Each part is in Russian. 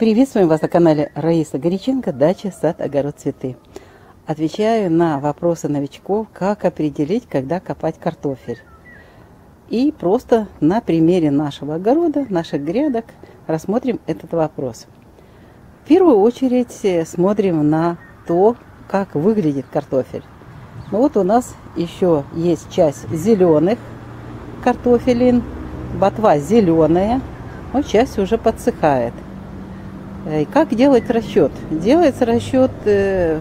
Приветствуем вас на канале Раиса Горяченко «Дача, сад, огород, цветы». Отвечаю на вопросы новичков, как определить, когда копать картофель. И просто на примере нашего огорода, наших грядок рассмотрим этот вопрос. В первую очередь э, смотрим на то, как выглядит картофель. Ну вот у нас еще есть часть зеленых картофелин, ботва зеленая, но часть уже подсыхает – как делать расчет? Делается расчет, э,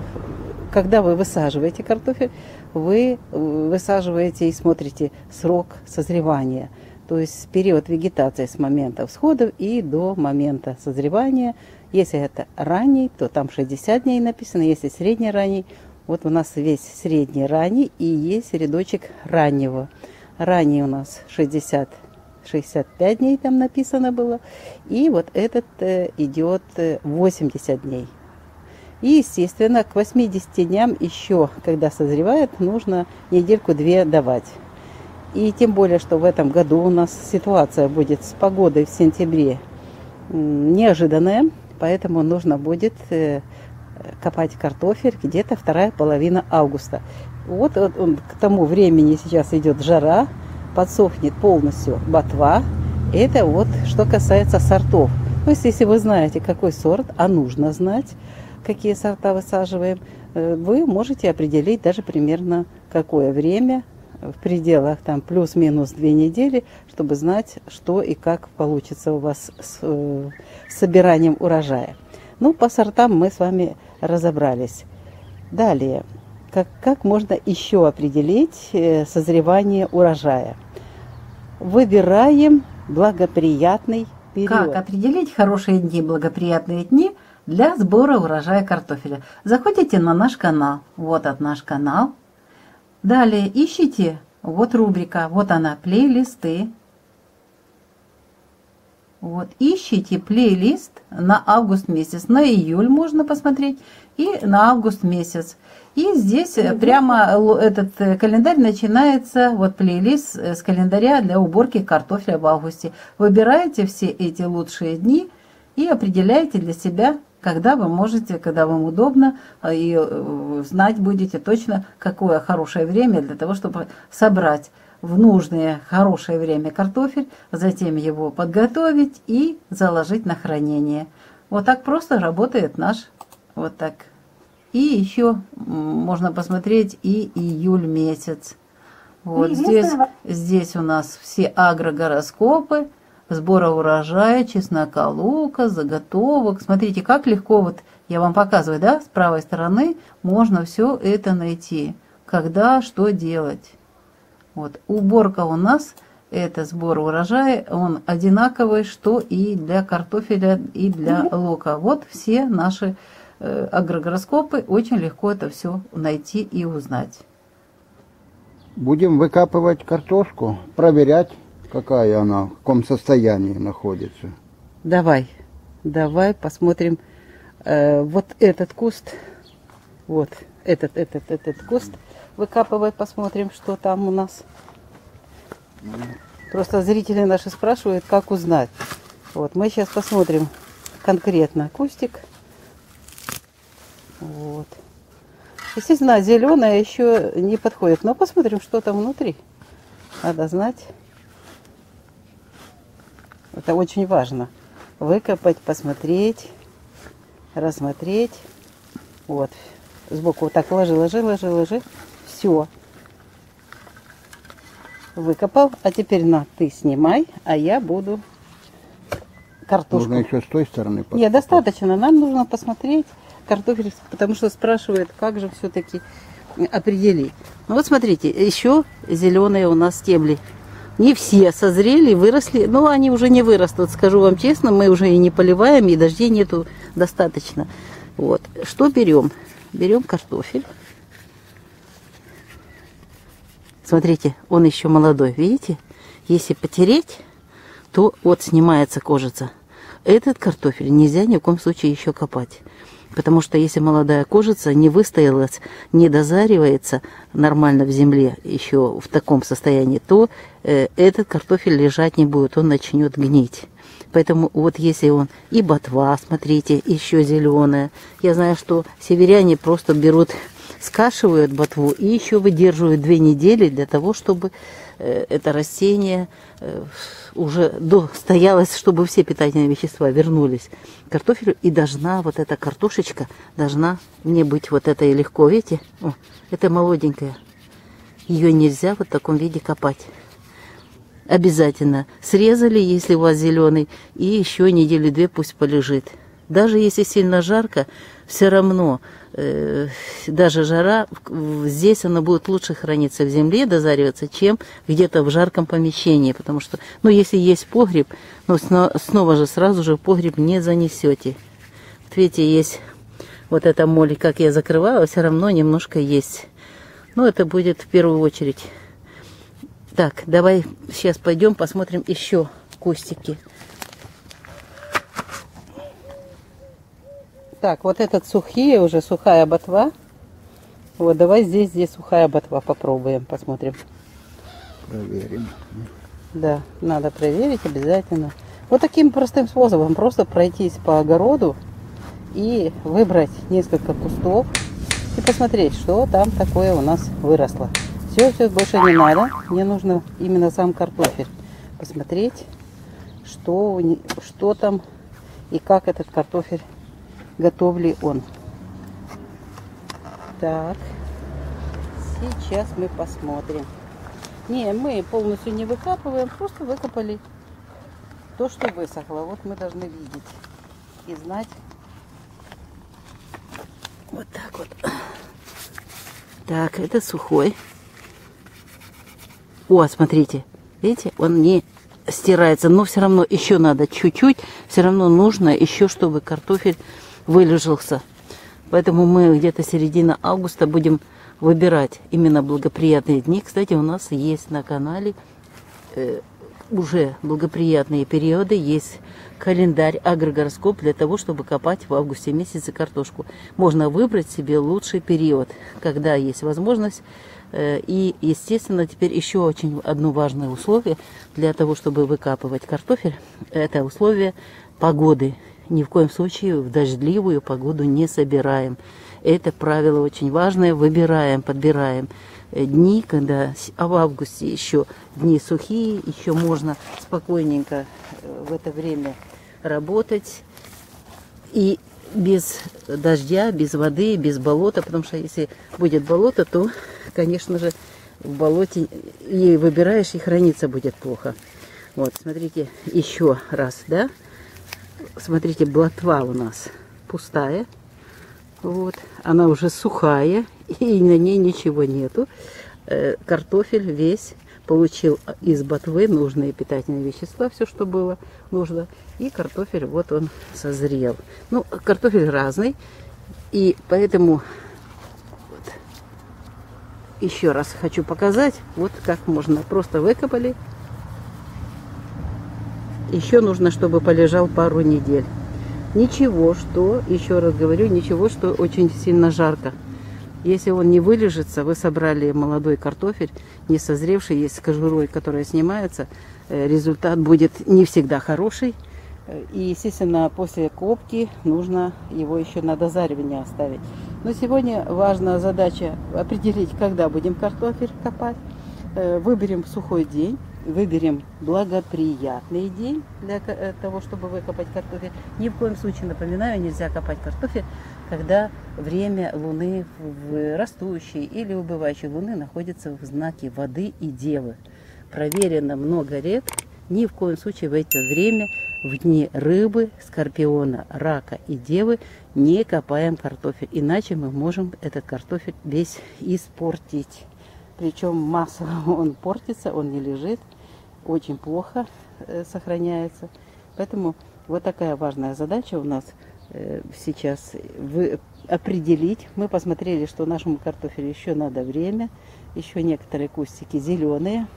когда вы высаживаете картофель, вы э, высаживаете и смотрите срок созревания. То есть период вегетации с момента всходов и до момента созревания. Если это ранний, то там 60 дней написано. Если средний ранний, вот у нас весь средний ранний и есть рядочек раннего. Ранний у нас 60 65 дней там написано было. И вот этот э, идет 80 э, дней. И, естественно, к 80 дням еще, когда созревает, нужно недельку-две давать. И тем более, что в этом году у нас ситуация будет с погодой в сентябре неожиданная, поэтому нужно будет э, копать картофель где-то вторая половина августа. Вот, вот к тому времени сейчас идет жара, подсохнет полностью ботва. Это вот что касается сортов. То есть, если вы знаете, какой сорт, а нужно знать, какие сорта высаживаем, э, вы можете определить даже примерно какое время в пределах там плюс-минус две недели, чтобы знать, что и как получится у вас с э, собиранием урожая. Ну, по сортам мы с вами разобрались. Далее, как, как можно еще определить э, созревание урожая? Выбираем благоприятный период. Как определить хорошие дни, благоприятные дни для сбора урожая картофеля? Заходите на наш канал. Вот от наш канал. Далее ищите, вот рубрика, вот она, плейлисты. Вот, ищите плейлист на август месяц. На июль можно посмотреть и на август месяц. И здесь угу. прямо этот э, календарь начинается, вот плейлист э, с календаря для уборки картофеля в августе. Выбираете все эти лучшие дни и определяете для себя, когда вы можете, когда вам удобно, и знать будете точно, какое хорошее время для того, чтобы собрать в нужное хорошее время картофель, затем его подготовить и заложить на хранение. Вот так просто работает наш вот так и еще можно посмотреть и июль месяц. Вот здесь, здесь у нас все агрогороскопы, сбора урожая, чеснока, лука, заготовок. Смотрите, как легко, вот я вам показываю, да, с правой стороны можно все это найти. Когда, что делать. Вот, уборка у нас, это сбор урожая, он одинаковый, что и для картофеля, и для лука. Вот все наши Э, агрогороскопы, очень легко это все найти и узнать. Будем выкапывать картошку, проверять, какая она, в каком состоянии находится. Давай, давай посмотрим. Э, вот этот куст, вот этот, этот, этот куст выкапывай, посмотрим, что там у нас. Просто зрители наши спрашивают, как узнать. Вот, мы сейчас посмотрим конкретно кустик. Вот. Естественно, зеленая еще не подходит. Но посмотрим, что там внутри. Надо знать. Это очень важно. Выкопать, посмотреть, рассмотреть. Вот. Сбоку вот так ложи, ложи, ложи, ложи. Все. Выкопал. А теперь на, ты снимай, а я буду картошку. Нужно еще с той стороны посмотреть. Нет, достаточно. Нам нужно посмотреть картофель, потому что спрашивают, как же все-таки определить. Ну вот смотрите, еще зеленые у нас стебли. Не все созрели, выросли, но они уже не вырастут, скажу вам честно, мы уже и не поливаем, и дождей нету достаточно. Вот. Что берем? Берем картофель. Смотрите, он еще молодой, видите? Если потереть, то вот снимается кожица. Этот картофель нельзя ни в коем случае еще копать. Потому что если молодая кожица не выстоялась, не дозаривается нормально в земле еще в таком состоянии, то э, этот картофель лежать не будет, он начнет гнить. Поэтому вот если он и ботва, смотрите, еще зеленая. Я знаю, что северяне просто берут, скашивают ботву и еще выдерживают две недели для того, чтобы э, это растение э, уже стоялось, чтобы все питательные вещества вернулись к картофелю. И должна вот эта картошечка, должна не быть вот этой легко, видите? О, это молоденькая. Ее нельзя в таком виде копать обязательно. Срезали, если у вас зеленый, и еще недели-две пусть полежит. Даже если сильно жарко, все равно, э, даже жара, здесь она будет лучше храниться в земле, дозариваться, чем где-то в жарком помещении. Потому что, ну, если есть погреб, ну, снова же сразу же в погреб не занесете. Вот видите, есть вот эта моль, как я закрывала, все равно немножко есть. Но это будет в первую очередь так, давай сейчас пойдем посмотрим еще кустики. Так, вот этот сухие, уже сухая ботва. Вот, давай здесь, здесь сухая ботва попробуем, посмотрим. Проверим. Да, надо проверить обязательно. Вот таким простым способом, просто пройтись по огороду и выбрать несколько кустов и посмотреть, что там такое у нас выросло. Все, все, больше не надо. Мне нужно именно сам картофель. Посмотреть, что, что там и как этот картофель готов ли он. Так, сейчас мы посмотрим. Не, мы полностью не выкапываем, просто выкопали то, что высохло. Вот мы должны видеть и знать. Вот так вот. Так, это сухой. О, смотрите, видите, он не стирается, но все равно еще надо чуть-чуть, все равно нужно еще, чтобы картофель вылежался. Поэтому мы где-то середина августа будем выбирать именно благоприятные дни. Кстати, у нас есть на канале э, уже благоприятные периоды, есть календарь агрогороскоп для того, чтобы копать в августе месяце картошку. Можно выбрать себе лучший период, когда есть возможность и, естественно, теперь еще очень одно важное условие для того, чтобы выкапывать картофель, это условие погоды. Ни в коем случае в дождливую погоду не собираем. Это правило очень важное. Выбираем, подбираем э, дни, когда а в августе еще дни сухие, еще можно спокойненько э, в это время работать. И без дождя, без воды, без болота, потому что если будет болото, то, конечно же, в болоте и выбираешь, и храниться будет плохо. Вот, смотрите, еще раз, да? Смотрите, блатва у нас пустая. Вот, она уже сухая, и на ней ничего нету. Э, картофель весь получил из ботвы нужные питательные вещества, все, что было нужно. И картофель, вот он созрел. Ну, картофель разный, и поэтому вот, еще раз хочу показать, вот как можно. Просто выкопали. Еще нужно, чтобы полежал пару недель. Ничего, что, еще раз говорю, ничего, что очень сильно жарко. Если он не вылежится, вы собрали молодой картофель, не созревший, есть с кожурой, которая снимается, э, результат будет не всегда хороший. Э, и, естественно, после копки нужно его еще на дозаривание оставить. Но сегодня важная задача определить, когда будем картофель копать. Э, выберем сухой день, выберем благоприятный день для того, чтобы выкопать картофель. Ни в коем случае, напоминаю, нельзя копать картофель когда время Луны в растущей или убывающей Луны находится в знаке воды и девы. Проверено много лет, ни в коем случае в это время в дни рыбы, скорпиона, рака и девы не копаем картофель, иначе мы можем этот картофель весь испортить. Причем массово он портится, он не лежит, очень плохо э, сохраняется. Поэтому вот такая важная задача у нас – сейчас вы определить. Мы посмотрели, что нашему картофелю еще надо время. Еще некоторые кустики зеленые.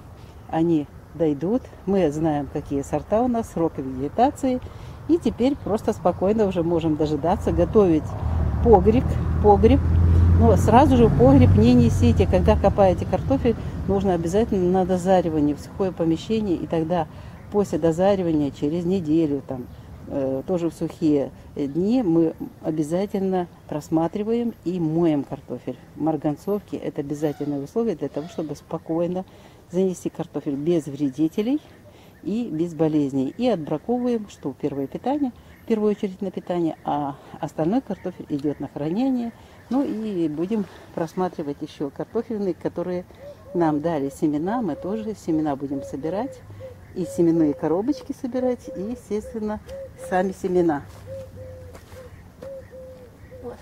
Они дойдут. Мы знаем, какие сорта у нас, срок вегетации. И теперь просто спокойно уже можем дожидаться, готовить погреб. погреб. Но сразу же погреб не несите. Когда копаете картофель, нужно обязательно на дозаривание в сухое помещение. И тогда после дозаривания через неделю, там, э, тоже в сухие дни, мы обязательно просматриваем и моем картофель. Марганцовки – это обязательное условие для того, чтобы спокойно занести картофель без вредителей и без болезней. И отбраковываем, что первое питание, в первую очередь на питание, а остальной картофель идет на хранение. Ну и будем просматривать еще картофельные, которые нам дали семена. Мы тоже семена будем собирать. И семенные коробочки собирать, и, естественно, сами семена. Вот.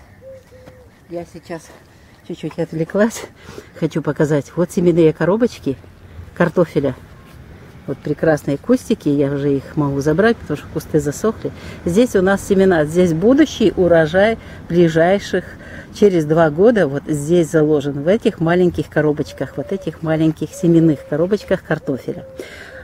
Я сейчас чуть-чуть отвлеклась. Хочу показать. Вот семенные коробочки картофеля. Вот прекрасные кустики, я уже их могу забрать, потому что кусты засохли. Здесь у нас семена, здесь будущий урожай ближайших через два года. Вот здесь заложен, в этих маленьких коробочках, вот этих маленьких семенных коробочках картофеля.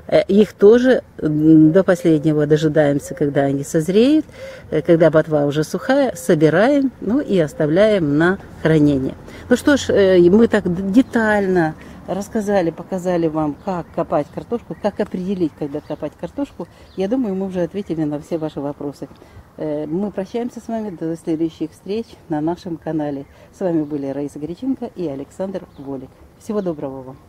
Э, их тоже до последнего дожидаемся, когда они созреют, э, когда ботва уже сухая, собираем, ну и оставляем на хранение. Ну что ж, э, мы так детально рассказали, показали вам, как копать картошку, как определить, когда копать картошку. Я думаю, мы уже ответили на все ваши вопросы. Мы прощаемся с вами до следующих встреч на нашем канале. С вами были Раиса Горяченко и Александр Волик. Всего доброго вам!